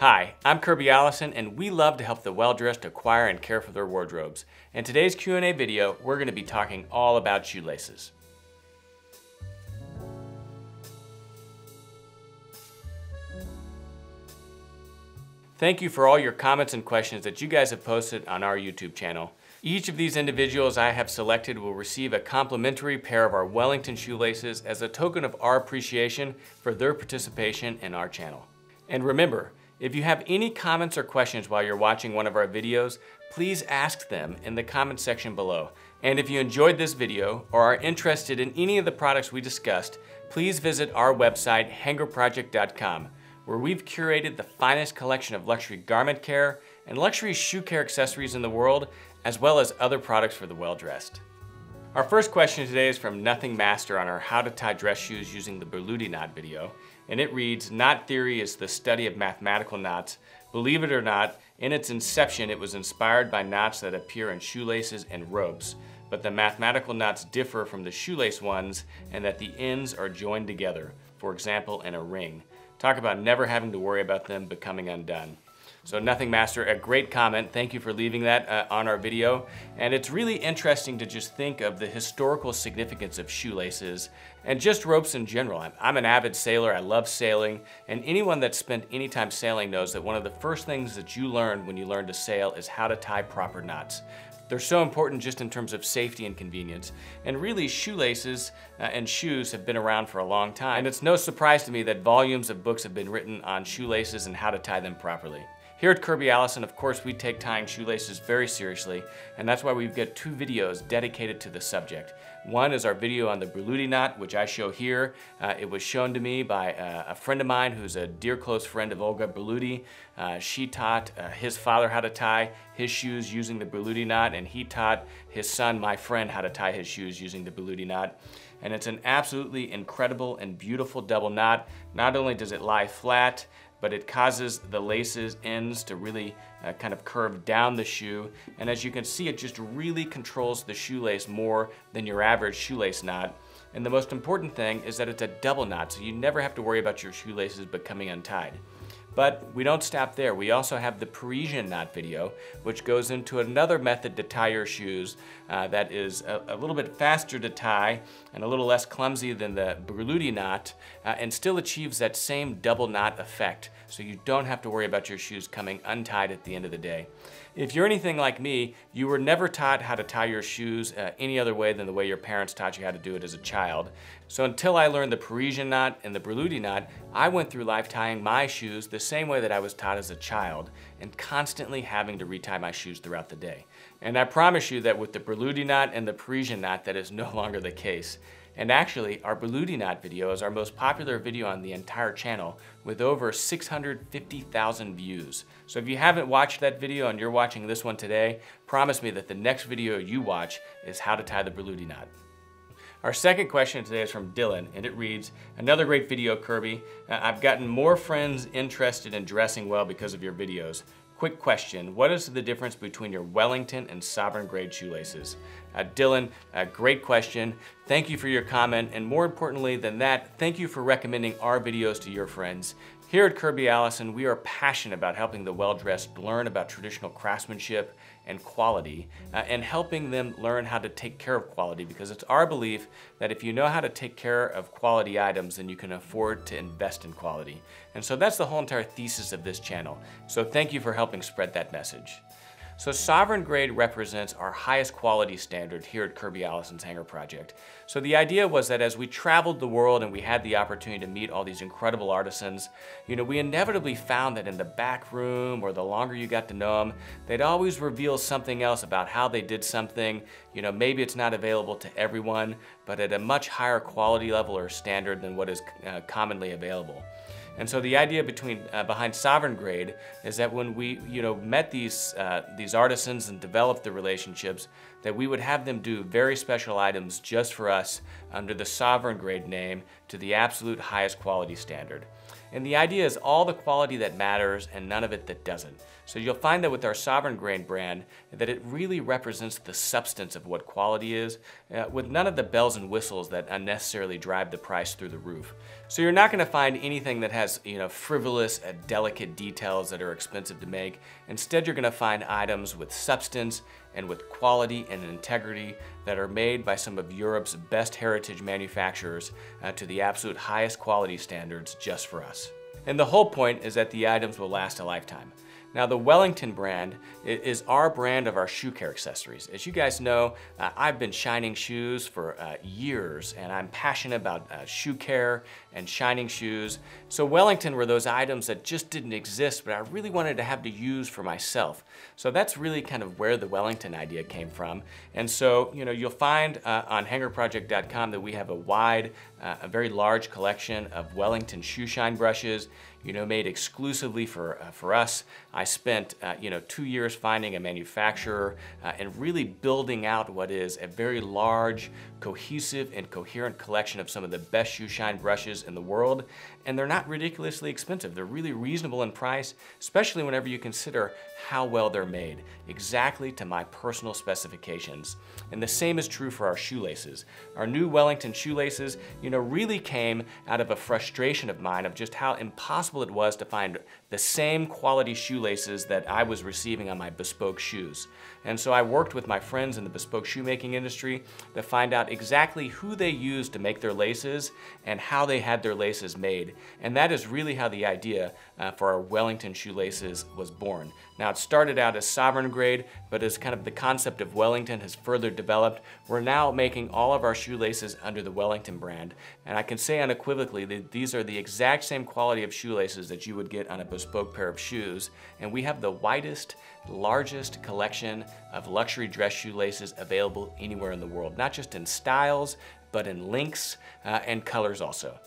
Hi, I'm Kirby Allison and we love to help the well-dressed acquire and care for their wardrobes. In today's Q&A video, we're going to be talking all about shoelaces. Thank you for all your comments and questions that you guys have posted on our YouTube channel. Each of these individuals I have selected will receive a complimentary pair of our Wellington shoelaces as a token of our appreciation for their participation in our channel. And remember, if you have any comments or questions while you're watching one of our videos, please ask them in the comment section below. And if you enjoyed this video or are interested in any of the products we discussed, please visit our website, hangerproject.com where we've curated the finest collection of luxury garment care and luxury shoe care accessories in the world, as well as other products for the well-dressed. Our first question today is from Nothing Master on our How to Tie Dress Shoes Using the Berluti Knot video, and it reads, Knot theory is the study of mathematical knots. Believe it or not, in its inception it was inspired by knots that appear in shoelaces and ropes, but the mathematical knots differ from the shoelace ones and that the ends are joined together, for example in a ring. Talk about never having to worry about them becoming undone. So Nothing Master, a great comment. Thank you for leaving that uh, on our video. And it's really interesting to just think of the historical significance of shoelaces and just ropes in general. I'm, I'm an avid sailor, I love sailing, and anyone that's spent any time sailing knows that one of the first things that you learn when you learn to sail is how to tie proper knots. They're so important just in terms of safety and convenience. And really, shoelaces uh, and shoes have been around for a long time. And it's no surprise to me that volumes of books have been written on shoelaces and how to tie them properly. Here at Kirby Allison, of course, we take tying shoelaces very seriously, and that's why we've got two videos dedicated to the subject. One is our video on the Berluti knot, which I show here. Uh, it was shown to me by uh, a friend of mine who's a dear close friend of Olga Berluti. Uh, she taught uh, his father how to tie his shoes using the Berluti knot, and he taught his son, my friend, how to tie his shoes using the Berluti knot. And it's an absolutely incredible and beautiful double knot. Not only does it lie flat, but it causes the laces ends to really uh, kind of curve down the shoe. And as you can see, it just really controls the shoelace more than your average shoelace knot. And the most important thing is that it's a double knot, so you never have to worry about your shoelaces becoming untied. But we don't stop there. We also have the Parisian knot video, which goes into another method to tie your shoes uh, that is a, a, little bit faster to tie and a little less clumsy than the Berluti knot uh, and still achieves that same double knot effect. So you don't have to worry about your shoes coming untied at the end of the day. If you're anything like me, you were never taught how to tie your shoes uh, any other way than the way your parents taught you how to do it as a child. So until I learned the Parisian knot and the Berluti knot, I went through life tying my shoes the same way that I was taught as a child and constantly having to retie my shoes throughout the day. And I promise you that with the Berluti knot and the Parisian knot, that is no longer the case. And actually, our Berluti knot video is our most popular video on the entire channel with over 650,000 views. So if you haven't watched that video and you're watching this one today, promise me that the next video you watch is how to tie the Berluti knot. Our second question today is from Dylan, and it reads, Another great video, Kirby. Uh, I've gotten more friends interested in dressing well because of your videos. Quick question, what is the difference between your Wellington and Sovereign grade shoelaces? Uh, Dylan, uh, great question. Thank you for your comment, and more importantly than that, thank you for recommending our videos to your friends. Here at Kirby Allison, we are passionate about helping the well-dressed learn about traditional craftsmanship and quality, uh, and helping them learn how to take care of quality because it's our belief that if you know how to take care of quality items, then you can afford to invest in quality. And so that's the whole entire thesis of this channel. So thank you for helping spread that message. So sovereign grade represents our highest quality standard here at Kirby Allison's Hanger Project. So the idea was that as we traveled the world and we had the opportunity to meet all these incredible artisans, you know, we inevitably found that in the back room or the longer you got to know them, they'd always reveal something else about how they did something. You know, maybe it's not available to everyone, but at a much higher quality level or standard than what is uh, commonly available. And so the idea between, uh, behind Sovereign Grade is that when we you know, met these, uh, these artisans and developed the relationships, that we would have them do very special items just for us under the Sovereign Grade name to the absolute highest quality standard. And the idea is all the quality that matters and none of it that doesn't. So you'll find that with our Sovereign Grade brand, that it really represents the substance of what quality is, uh, with none of the bells and whistles that unnecessarily drive the price through the roof. So you're not gonna find anything that has you know, frivolous, uh, delicate details that are expensive to make. Instead, you're gonna find items with substance and with quality and integrity that are made by some of Europe's best heritage manufacturers uh, to the absolute highest quality standards just for us. And the whole point is that the items will last a lifetime. Now the Wellington brand is our brand of our shoe care accessories. As you guys know, uh, I've been shining shoes for uh, years and I'm passionate about uh, shoe care and shining shoes. So Wellington were those items that just didn't exist, but I really wanted to have to use for myself. So that's really kind of where the Wellington idea came from. And so, you know, you'll find uh, on hangerproject.com that we have a wide, uh, a very large collection of Wellington shoe shine brushes you know, made exclusively for, uh, for us. I spent, uh, you know, two years finding a manufacturer uh, and really building out what is a very large, cohesive, and coherent collection of some of the best shoe shine brushes in the world. And they're not ridiculously expensive. They're really reasonable in price, especially whenever you consider how well they're made, exactly to my personal specifications. And the same is true for our shoelaces. Our new Wellington shoelaces, you know, really came out of a frustration of mine of just how impossible it was to find the same quality shoelaces that I was receiving on my bespoke shoes. And so I worked with my friends in the bespoke shoemaking industry to find out exactly who they used to make their laces and how they had their laces made. And that is really how the idea uh, for our Wellington shoelaces was born. Now it started out as sovereign grade, but as kind of the concept of Wellington has further developed, we're now making all of our shoelaces under the Wellington brand. And I can say unequivocally that these are the exact same quality of shoelaces that you would get on a bespoke pair of shoes. And we have the widest, largest collection of luxury dress shoelaces available anywhere in the world, not just in styles, but in lengths uh, and colors also.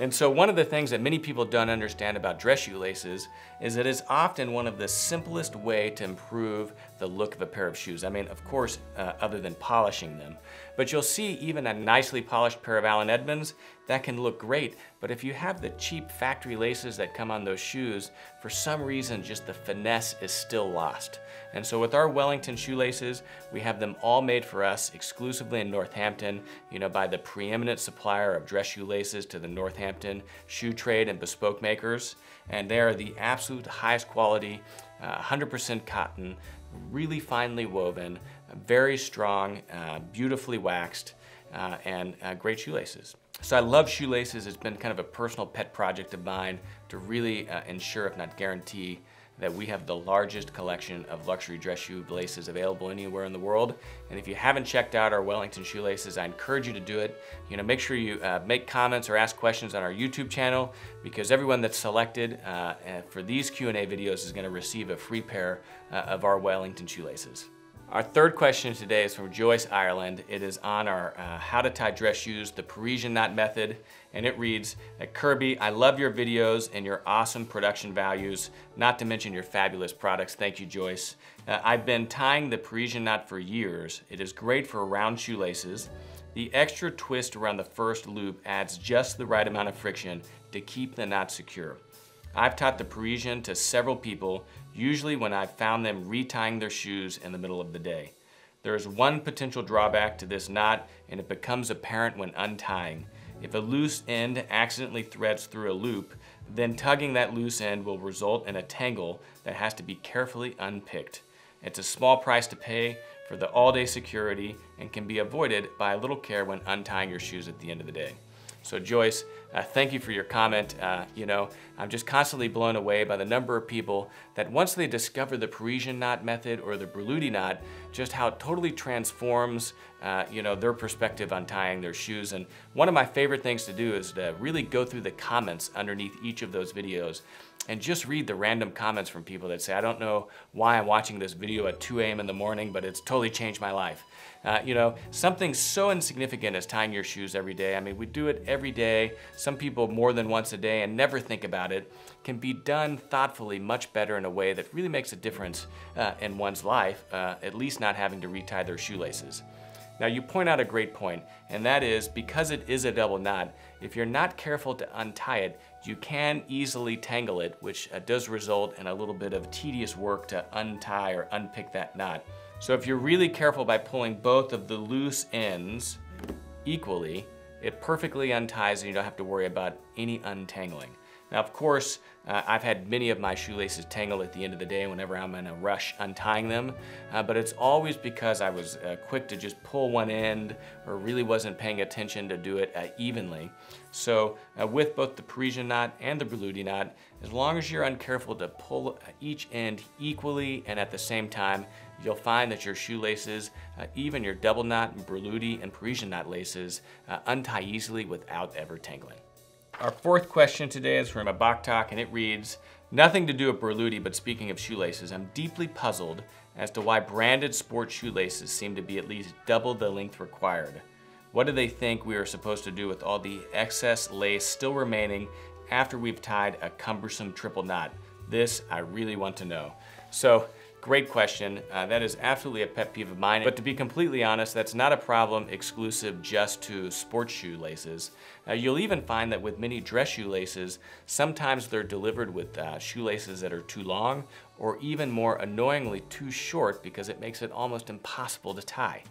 And so one of the things that many people don't understand about dress shoelaces is that it's often one of the simplest way to improve the look of a pair of shoes. I mean, of course, uh, other than polishing them. But you'll see even a nicely polished pair of Allen Edmonds, that can look great. But if you have the cheap factory laces that come on those shoes, for some reason, just the finesse is still lost. And so with our Wellington shoelaces, we have them all made for us exclusively in Northampton, you know, by the preeminent supplier of dress shoelaces to the Northampton shoe trade and bespoke makers. And they are the absolute highest quality, 100% uh, cotton, really finely woven, very strong, uh, beautifully waxed, uh, and uh, great shoelaces. So I love shoelaces. It's been kind of a personal pet project of mine to really uh, ensure, if not guarantee, that we have the largest collection of luxury dress shoe laces available anywhere in the world. And if you haven't checked out our Wellington shoelaces, I encourage you to do it. You know, make sure you uh, make comments or ask questions on our YouTube channel because everyone that's selected uh, for these Q&A videos is gonna receive a free pair uh, of our Wellington shoelaces. Our third question today is from Joyce Ireland. It is on our uh, how to tie dress shoes, the Parisian knot method, and it reads, Kirby, I love your videos and your awesome production values, not to mention your fabulous products. Thank you, Joyce. Uh, I've been tying the Parisian knot for years. It is great for round shoelaces. The extra twist around the first loop adds just the right amount of friction to keep the knot secure. I've taught the Parisian to several people, usually when I've found them retying their shoes in the middle of the day. There is one potential drawback to this knot, and it becomes apparent when untying. If a loose end accidentally threads through a loop, then tugging that loose end will result in a tangle that has to be carefully unpicked. It's a small price to pay for the all-day security and can be avoided by a little care when untying your shoes at the end of the day. So Joyce, uh, thank you for your comment. Uh, you know, I'm just constantly blown away by the number of people that once they discover the Parisian knot method or the Berluti knot, just how it totally transforms, uh, you know, their perspective on tying their shoes. And one of my favorite things to do is to really go through the comments underneath each of those videos and just read the random comments from people that say, I don't know why I'm watching this video at 2 a.m. in the morning, but it's totally changed my life. Uh, you know, something so insignificant as tying your shoes every day. I mean, we do it every day. Some people more than once a day and never think about it. Can be done thoughtfully much better in a way that really makes a difference uh, in one's life, uh, at least not having to retie their shoelaces. Now you point out a great point, and that is because it is a double knot, if you're not careful to untie it, you can easily tangle it, which uh, does result in a little bit of tedious work to untie or unpick that knot. So if you're really careful by pulling both of the loose ends equally, it perfectly unties and you don't have to worry about any untangling. Now, of course, uh, I've had many of my shoelaces tangle at the end of the day whenever I'm in a rush untying them, uh, but it's always because I was uh, quick to just pull one end or really wasn't paying attention to do it uh, evenly. So uh, with both the Parisian knot and the Berluti knot, as long as you're uncareful to pull uh, each end equally and at the same time, you'll find that your shoelaces, even your double knot, Berluti, and Parisian knot laces, untie easily without ever tangling. Our fourth question today is from a Baktak and it reads, Nothing to do with Berluti, but speaking of shoelaces, I'm deeply puzzled as to why branded sport shoelaces seem to be at least double the length required. What do they think we are supposed to do with all the excess lace still remaining after we've tied a cumbersome triple knot? This I really want to know. So Great question. Uh, that is absolutely a pet peeve of mine. But to be completely honest, that's not a problem exclusive just to sports shoe laces. Uh, you'll even find that with many dress shoelaces, sometimes they're delivered with uh, shoelaces that are too long or even more annoyingly too short because it makes it almost impossible to tie.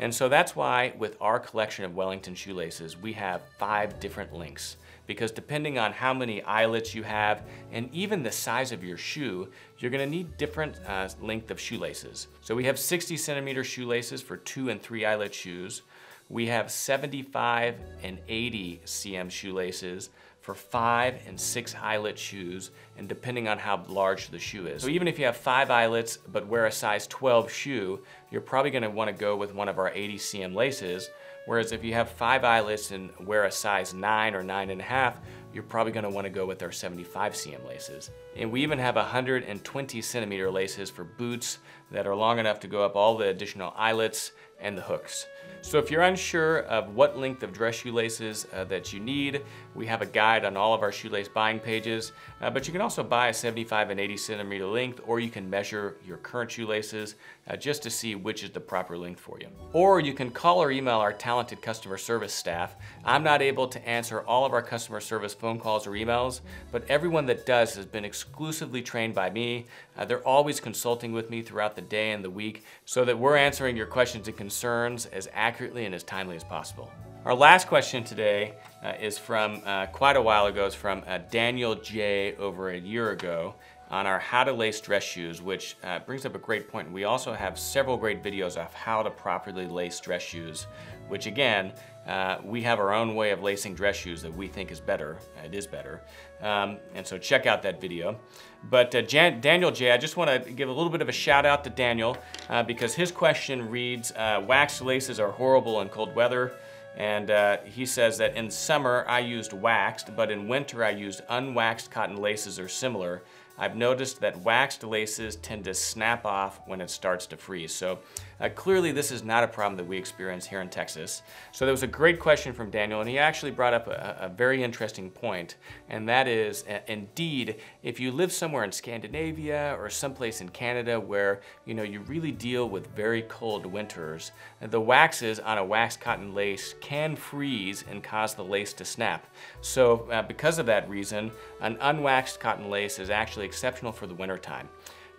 And so that's why with our collection of Wellington shoelaces, we have five different lengths because depending on how many eyelets you have and even the size of your shoe, you're gonna need different uh, length of shoelaces. So we have 60 centimeter shoelaces for two and three eyelet shoes. We have 75 and 80 cm shoelaces for five and six eyelet shoes, and depending on how large the shoe is. So even if you have five eyelets but wear a size 12 shoe, you're probably gonna wanna go with one of our 80 cm laces, Whereas if you have five eyelets and wear a size nine or nine and a half, you're probably gonna wanna go with our 75 cm laces. And we even have 120 centimeter laces for boots that are long enough to go up all the additional eyelets and the hooks. So if you're unsure of what length of dress shoelaces uh, that you need, we have a guide on all of our shoelace buying pages, uh, but you can also buy a 75 and 80 centimeter length, or you can measure your current shoelaces uh, just to see which is the proper length for you. Or you can call or email our talented customer service staff. I'm not able to answer all of our customer service phone calls or emails, but everyone that does has been exclusively trained by me. Uh, they're always consulting with me throughout the day and the week so that we're answering your questions and concerns as accurately and as timely as possible. Our last question today uh, is from uh, quite a while ago. It's from uh, Daniel J. over a year ago on our how to lace dress shoes, which uh, brings up a great point. We also have several great videos of how to properly lace dress shoes, which again, uh, we have our own way of lacing dress shoes that we think is better. It is better. Um, and so check out that video. But uh, Jan Daniel J, I just want to give a little bit of a shout out to Daniel uh, because his question reads, uh, waxed laces are horrible in cold weather. And uh, he says that in summer I used waxed, but in winter I used unwaxed cotton laces or similar. I've noticed that waxed laces tend to snap off when it starts to freeze. So uh, clearly this is not a problem that we experience here in Texas. So there was a great question from Daniel and he actually brought up a, a very interesting point and that is uh, indeed if you live somewhere in Scandinavia or someplace in Canada where you know you really deal with very cold winters, the waxes on a waxed cotton lace can freeze and cause the lace to snap. So uh, because of that reason, an unwaxed cotton lace is actually exceptional for the winter time.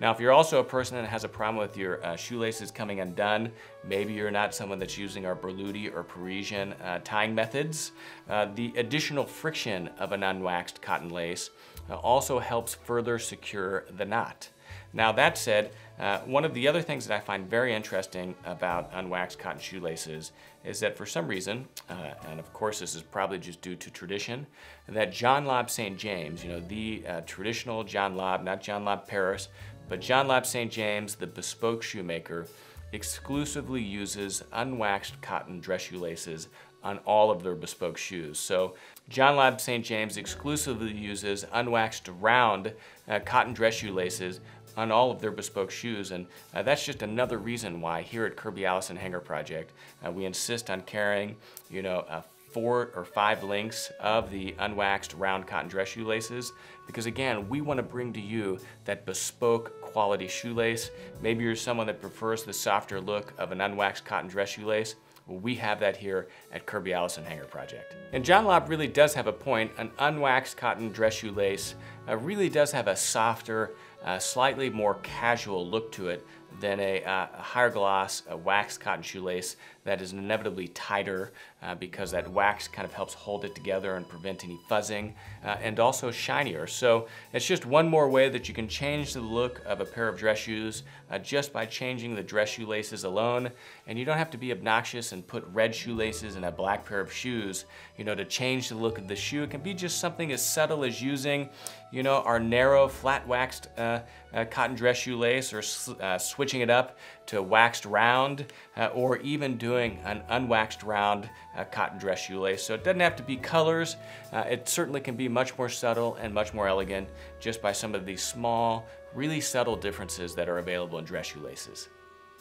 Now, if you're also a person that has a problem with your uh, shoelaces coming undone, maybe you're not someone that's using our Berluti or Parisian uh, tying methods, uh, the additional friction of an unwaxed cotton lace uh, also helps further secure the knot. Now that said, uh, one of the other things that I find very interesting about unwaxed cotton shoelaces is that for some reason, uh, and of course this is probably just due to tradition, that John Lobb St. James, you know, the uh, traditional John Lobb, not John Lobb Paris, but John Lobb St. James, the bespoke shoemaker, exclusively uses unwaxed cotton dress shoelaces on all of their bespoke shoes. So John Lobb St. James exclusively uses unwaxed round uh, cotton dress shoelaces on all of their bespoke shoes. And uh, that's just another reason why here at Kirby Allison Hanger Project, uh, we insist on carrying, you know, four or five lengths of the unwaxed round cotton dress shoelaces because again, we want to bring to you that bespoke quality shoelace. Maybe you're someone that prefers the softer look of an unwaxed cotton dress shoelace. Well, we have that here at Kirby Allison Hanger Project. And John Lobb really does have a point. An unwaxed cotton dress shoelace uh, really does have a softer, uh, slightly more casual look to it than a, uh, a higher gloss a waxed cotton shoelace that is inevitably tighter uh, because that wax kind of helps hold it together and prevent any fuzzing uh, and also shinier. So it's just one more way that you can change the look of a pair of dress shoes uh, just by changing the dress shoelaces alone. And you don't have to be obnoxious and put red shoelaces in a black pair of shoes, you know, to change the look of the shoe. It can be just something as subtle as using, you know, our narrow flat waxed uh, uh, cotton dress shoelace or uh, switching it up to waxed round uh, or even doing an unwaxed round uh, cotton dress shoelace. So it doesn't have to be colors. It certainly can be much more subtle and much more elegant just by some of these small, really subtle differences that are available in dress shoelaces.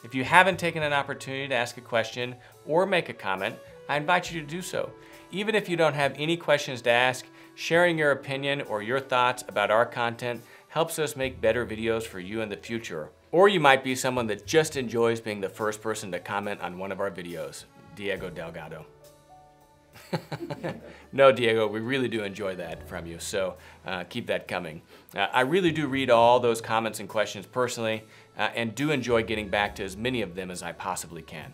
If you haven't taken an opportunity to ask a question or make a comment, I invite you to do so. Even if you don't have any questions to ask, sharing your opinion or your thoughts about our content helps us make better videos for you in the future. Or you might be someone that just enjoys being the first person to comment on one of our videos. Diego Delgado. no, Diego, we really do enjoy that from you, so uh, keep that coming. Uh, I really do read all those comments and questions personally uh, and do enjoy getting back to as many of them as I possibly can.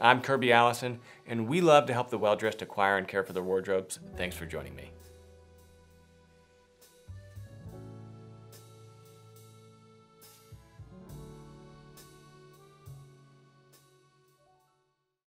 I'm Kirby Allison, and we love to help the well-dressed acquire and care for their wardrobes. Thanks for joining me.